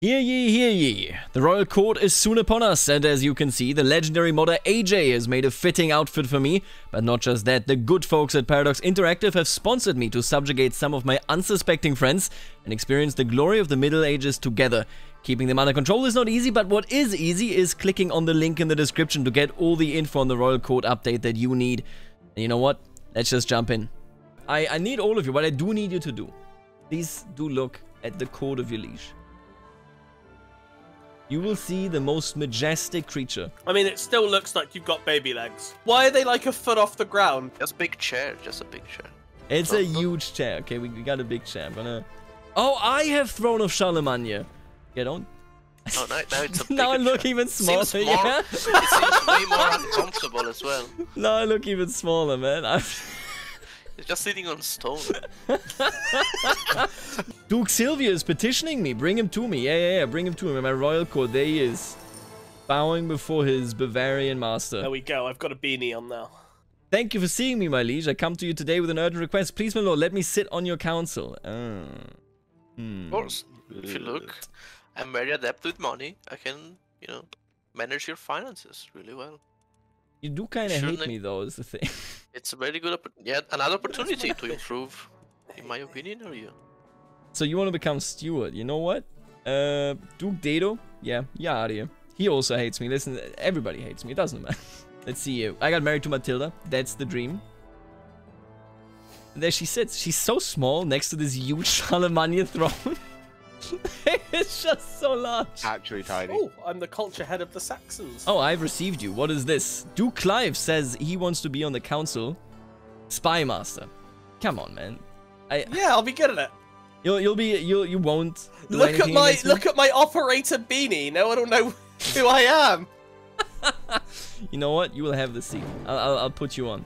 Hear ye, hear ye. The royal court is soon upon us, and as you can see, the legendary modder AJ has made a fitting outfit for me. But not just that, the good folks at Paradox Interactive have sponsored me to subjugate some of my unsuspecting friends and experience the glory of the Middle Ages together. Keeping them under control is not easy, but what is easy is clicking on the link in the description to get all the info on the royal court update that you need. And you know what? Let's just jump in. I, I need all of you, but I do need you to do. Please do look at the court of your liege you will see the most majestic creature. I mean, it still looks like you've got baby legs. Why are they like a foot off the ground? Just a big chair, just a big chair. It's a oh. huge chair. Okay, we, we got a big chair. I'm gonna... Oh, I have Throne of Charlemagne. Get on. Oh, now, now it's a Now I look chair. even smaller, seems more, yeah? it seems way more uncomfortable as well. Now I look even smaller, man. I'm... It's just sitting on stone. Duke Silvio is petitioning me. Bring him to me. Yeah, yeah, yeah. Bring him to me. My royal court. There he is. Bowing before his Bavarian master. There we go. I've got a beanie on now. Thank you for seeing me, my liege. I come to you today with an urgent request. Please, my lord, let me sit on your council. Uh, hmm. Of course. If you look, I'm very adept with money. I can, you know, manage your finances really well. You do kind of hate me, though, is the thing. It's a very good, yeah, another opportunity to improve, in my opinion, or you? So you want to become steward? You know what? Uh, Duke Dado? Yeah, yeah, out of here. He also hates me. Listen, everybody hates me. It doesn't matter. Let's see you. I got married to Matilda. That's the dream. And there she sits. She's so small next to this huge Charlemagne throne. it's just so large. Actually tiny. Oh, I'm the culture head of the Saxons. Oh, I've received you. What is this? Duke Clive says he wants to be on the council. Spy master. Come on, man. I Yeah, I'll be good at it. You'll you'll be you'll you won't Look at my look at my operator beanie. No, I don't know who I am. you know what? You will have the seat. I'll I'll, I'll put you on.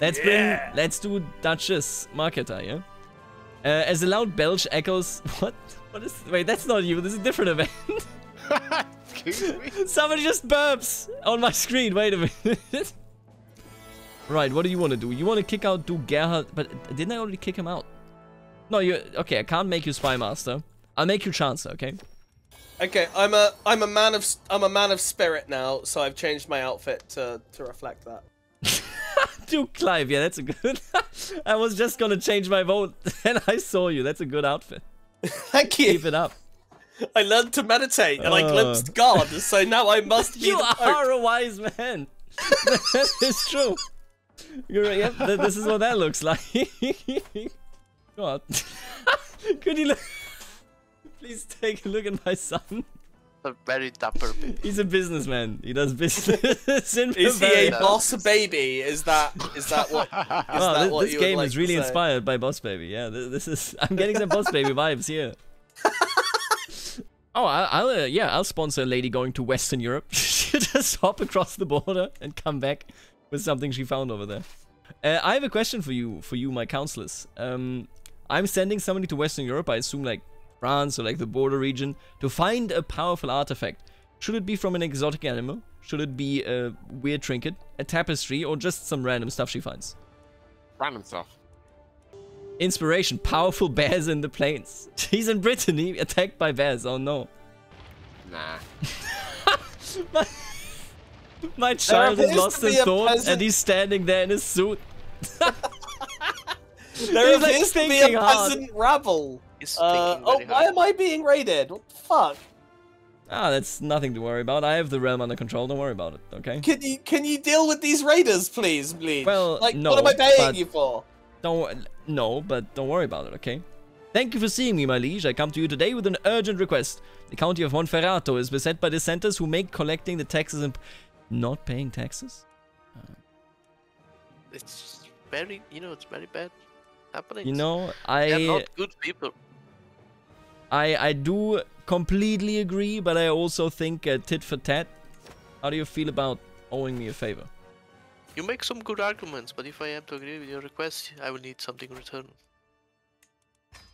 Let's yeah. bring let's do Duchess Marketa, yeah? Uh, as a loud belch echoes what what is? Wait, that's not you. This is a different event. Somebody just burps on my screen. Wait a minute. right, what do you want to do? You want to kick out Duke Gerhard, but didn't I already kick him out? No, you. Okay, I can't make you spy master. I'll make you chancellor. Okay. Okay, I'm a I'm a man of I'm a man of spirit now, so I've changed my outfit to to reflect that. Duke Clive, yeah, that's a good. I was just gonna change my vote, and I saw you. That's a good outfit. Thank you. Keep it up. I learned to meditate and uh, I glimpsed God, so now I must be. You are a wise man. that is true. You're right. Yep, th this is what that looks like. God. Could you look? Please take a look at my son. A very dapper baby. He's a businessman. He does business in Is he a boss baby? Is that is that what? Is well, that this, what this game like is really inspired by Boss Baby. Yeah, this, this is. I'm getting some Boss Baby vibes here. oh, I, will uh, yeah, I'll sponsor a lady going to Western Europe. She'll just hop across the border and come back with something she found over there. Uh, I have a question for you, for you, my counselors. Um, I'm sending somebody to Western Europe. I assume like France or like the border region to find a powerful artifact. Should it be from an exotic animal? Should it be a weird trinket, a tapestry, or just some random stuff she finds? Random stuff. Inspiration, powerful bears in the plains. He's in Brittany, attacked by bears, oh no. Nah. my, my child is lost in thought and he's standing there in his suit. there he's appears like to be a peasant rabble. Uh, oh, why am I being raided? What the fuck? Ah, that's nothing to worry about. I have the realm under control. Don't worry about it, okay? Can you can you deal with these raiders, please, please? Well, like, no, what am I paying you for? Don't no, but don't worry about it, okay? Thank you for seeing me, my liege. I come to you today with an urgent request. The county of Monferrato is beset by dissenters who make collecting the taxes and not paying taxes. Uh, it's very, you know, it's very bad happening. You know, I. They're not good people. I I do completely agree, but I also think uh, tit for tat. How do you feel about owing me a favor? You make some good arguments, but if I am to agree with your request, I will need something in return.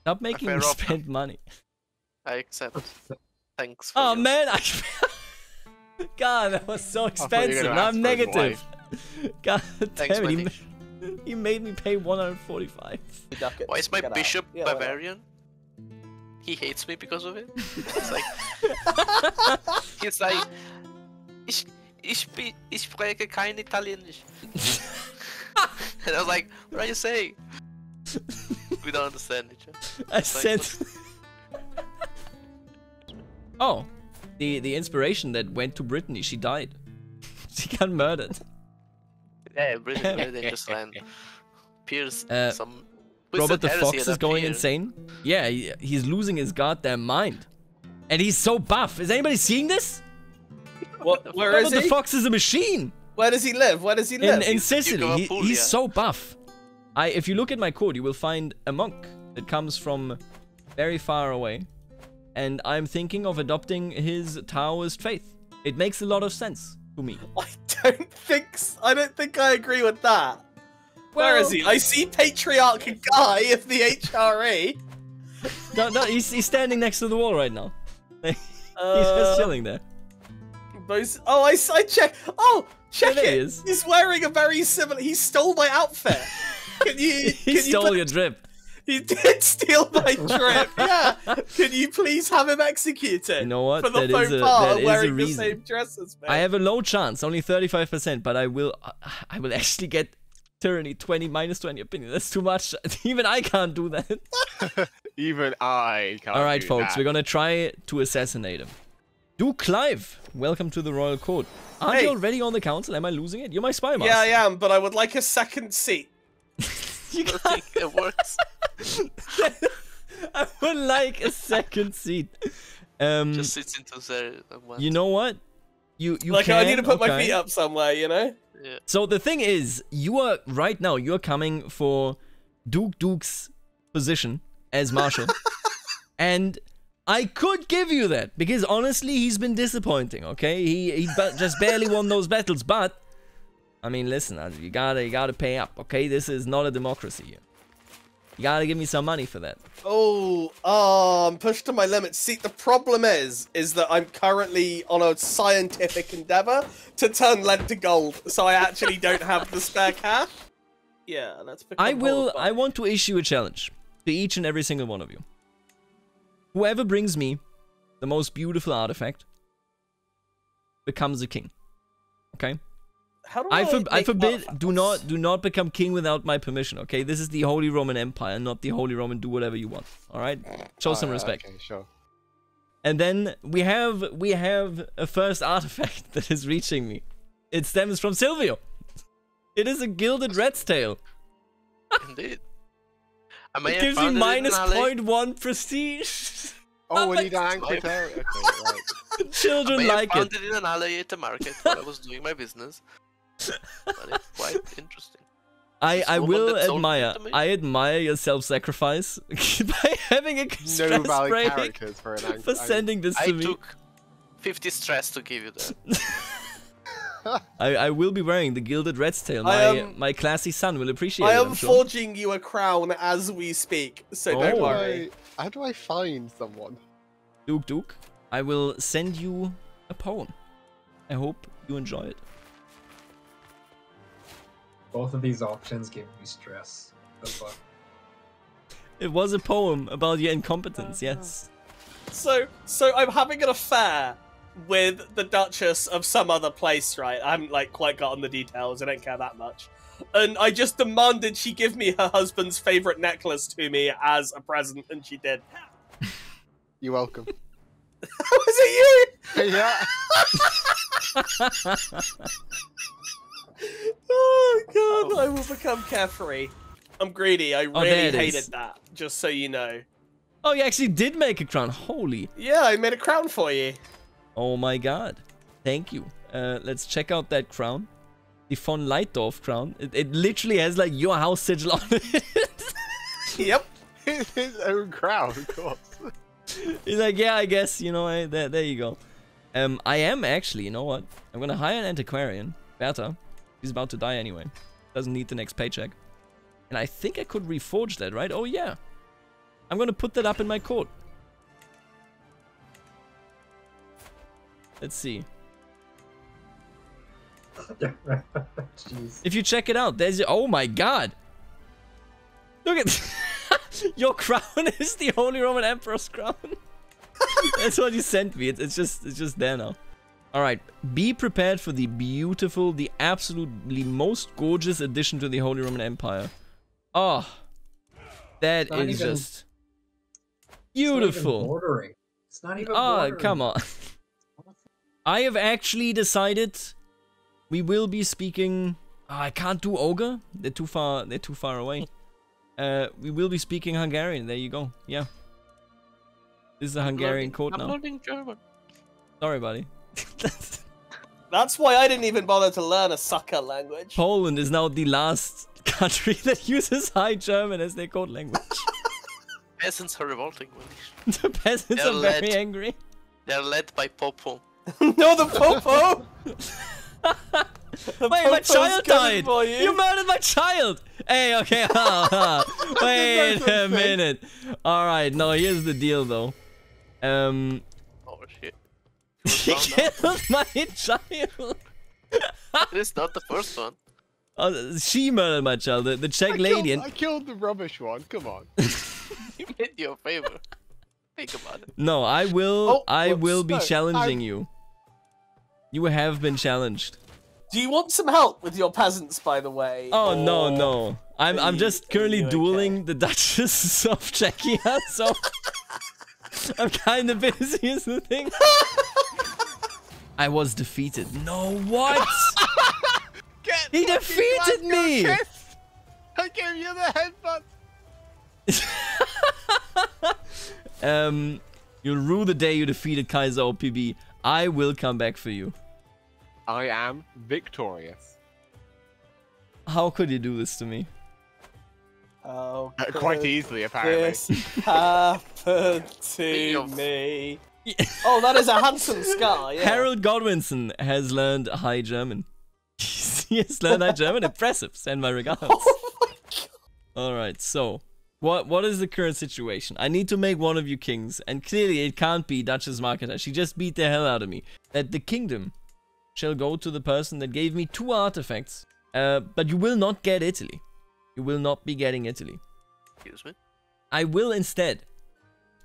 Stop making me spend money. I accept. Thanks. oh man, I. God, that was so expensive. Now I'm negative. God Thanks, damn it, he, he, made me pay 145. Why is my bishop Bavarian? He hates me because of it. It's like He's like, ich, ich, ich spreche kein Italienisch. and I was like, what are you saying? we don't understand each other. I It's like, said. oh, the the inspiration that went to Brittany. She died. She got murdered. Yeah, really, very dangerous land. Pierce, Uh, some. Robert the Fox is going Pier. insane. Yeah, he, he's losing his goddamn mind. And he's so buff. Is anybody seeing this? What? Where Robert is the? Fox is a machine. Where does he live? Where does he live? in He's Duke Sicily, he, Apulia. he's so buff. I, if you look at my code, you will find a monk that comes from very far away, and I'm thinking of adopting his Taoist faith. It makes a lot of sense to me. I don't think. s- I don't think I agree with that. Where is he? I see Patriarch Guy of the HRE. No, no, he's, he's standing next to the wall right now. he's Uh, just chilling there. Those, oh, I check. Oh, check there it. he is. He's wearing a very similar. He stole my outfit. Can you? He can stole you your drip. He did steal my trip. Yeah. Can you please have him executed? You know what? For the That faux pas that of is a wearing the same dress as me. I have a low chance, only 35%, but I will I will actually get tyranny 20 minus 20 opinion. That's too much. Even I can't do that. Even I can't. All right, do folks, that. we're gonna try to assassinate him. Duke Clive, welcome to the Royal Court. Aren't Hey. you already on the council? Am I losing it? You're my spy master. yeah, I am, but I would like a second seat. You I don't think it works. I would like a second seat. Um, Just sits into there. you know what? You you like can, I need to put my feet up somewhere, you know. Yeah. So the thing is, you are right now. You are coming for Duke Duke's position as marshal, and I could give you that because honestly, he's been disappointing. Okay, he he just barely won those battles, but I mean, listen, you gotta you gotta pay up. Okay, this is not a democracy here. You gotta give me some money for that. Oh, um, oh, I'm pushed to my limits. See, the problem is, is that I'm currently on a scientific endeavor to turn lead to gold, so I actually don't have the spare cash. Yeah, let's I will. I want to issue a challenge to each and every single one of you. Whoever brings me the most beautiful artifact becomes a king. Okay. How do I, I, for, I make forbid. Do not. Do not become king without my permission. Okay. This is the Holy Roman Empire, not the Holy Roman. Do whatever you want. All right. Show some respect. Okay, sure. And then we have we have a first artifact that is reaching me. It stems from Silvio. It is a gilded rat's tail. Indeed. I may It have gives you found it in minus an alley. point one prestige. Oh, we need an anchor God. tail. Okay, right. I Children may like have it. found it in an alley at the market while I was doing my business. But it's quite interesting. I, This I will that sold it admire. I admire your self-sacrifice by having a No stress valid break characters for an anchor. for sending this I to me. I took 50 stress to give you that. I, I will be wearing the gilded rat's tail. My am- my classy son will appreciate I it. am I'm sure. forging you a crown as we speak, so Oh. don't How do worry. I, how do I find someone? Duke Duke, I will send you a poem. I hope you enjoy it. Both of these options give me stress. That's why. It was a poem about your incompetence. Uh-huh. Yes. So, so I'm having an affair with the Duchess of some other place, right? I haven't like quite gotten the details. I don't care that much. And I just demanded she give me her husband's favorite necklace to me as a present, and she did. You're welcome. Was it you? yeah. God, I will become carefree. I'm greedy. I Oh, really hated is. that. Just so you know. Oh, you actually did make a crown. Holy. Yeah, I made a crown for you. Oh my god. Thank you. Uh, let's check out that crown. The von Leitdorf crown. It, it literally has like your house sigil on it. Yep. His own crown, of course. He's like, yeah, I guess, you know, I, there, there you go. Um, I am actually, you know what? I'm gonna hire an antiquarian, Berta. He's about to die anyway. Doesn't need the next paycheck. And I think I could reforge that, right? Oh yeah. I'm gonna put that up in my court. Let's see. Jeez. If you check it out, there's oh my god. Look at your crown is the Holy Roman Emperor's crown. That's what you sent me. It's, it's just it's just there now. Alright, be prepared for the beautiful, the absolutely most gorgeous addition to the Holy Roman Empire. Oh, that is even- just It's not even beautiful. bordering. It's not even Oh, bordering. come on. I have actually decided we will be speaking. Oh, I can't do ogre. They're too far. They're too far away. Uh, we will be speaking Hungarian. There you go. Yeah. This is a Hungarian Learning- code I'm now. learning German. Sorry, buddy. That's why I didn't even bother to learn a sucker language. Poland is now the last country that uses High German as their code language. Peasants are revolting. The peasants They're are very led- angry. They're led by Popo. no, the popo. The Wait, my child died! For You. you. murdered my child! Hey, okay, ha, ha. wait a minute. Alright, no, here's the deal though. Um, shit. She He was found out. killed my child! It is not the first one. Oh, she murdered my child, the, the Czech I lady. Killed, And, I killed the rubbish one. Come on. you made your favor. Think about it. no, I will, Oh, I whoops, will be no, challenging I'm- you. You have been challenged. Do you want some help with your peasants, by the way? Oh no, or- no. I'm I'm just currently you okay? dueling the Duchess of Czechia, so I'm kind of busy is the thing. I was defeated. No, what? Get He defeated me! Kiss! I gave you the headbutt. um, you'll rue the day you defeated Kaiser OPB. I will come back for you. I am victorious. How could you do this to me? Oh, Uh, quite easily, apparently. This happened to me. Oh, that is a handsome scar. Yeah. Harold Godwinson has learned High German. he has learned High German. Impressive. Send my regards. Oh my god. All right, so what what is the current situation? I need to make one of you kings, and clearly it can't be Duchess Marketa. She just beat the hell out of me. That the kingdom shall go to the person that gave me two artifacts. Uh, but you will not get Italy. You will not be getting Italy. Excuse me. I will instead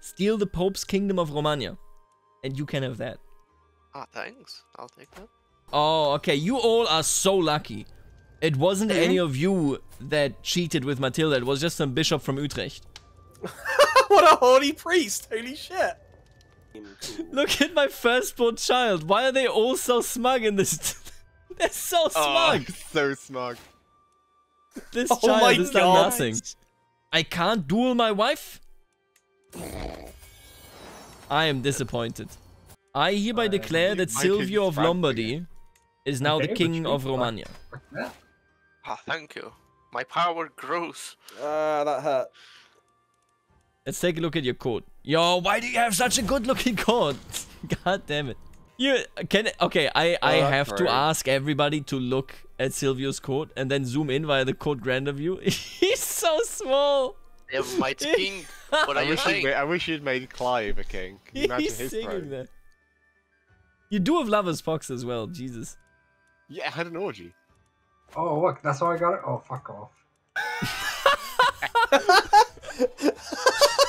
steal the Pope's kingdom of Romagna, and you can have that. Ah, thanks. I'll take that. Oh, okay. You all are so lucky. It wasn't any of you that cheated with Matilda. It was just some bishop from Utrecht. what a holy priest! Holy shit! Look at my firstborn child. Why are they all so smug in this? They're so smug. Oh, so smug. This Oh child my has done God. nothing. I can't duel my wife? I am disappointed. I hereby Uh, declare that Silvio of Lombardy is now the king of means- Romagna. Ah, thank you. My power grows. Ah, that hurt. Let's take a look at your court. Yo, why do you have such a good looking court? God damn it. You can okay, I I Oh, that's have to ask everybody to look at Silvio's court and then zoom in via the court grandeur view. He's so small. They have might king. What I you wish, you'd saying? ma- I wish you'd made Clive a king. Can you Imagine He's his singing throne. there. You do have lovers fox as well, Jesus. Yeah, I had an orgy. Oh, look, that's how I got it. Oh, fuck off.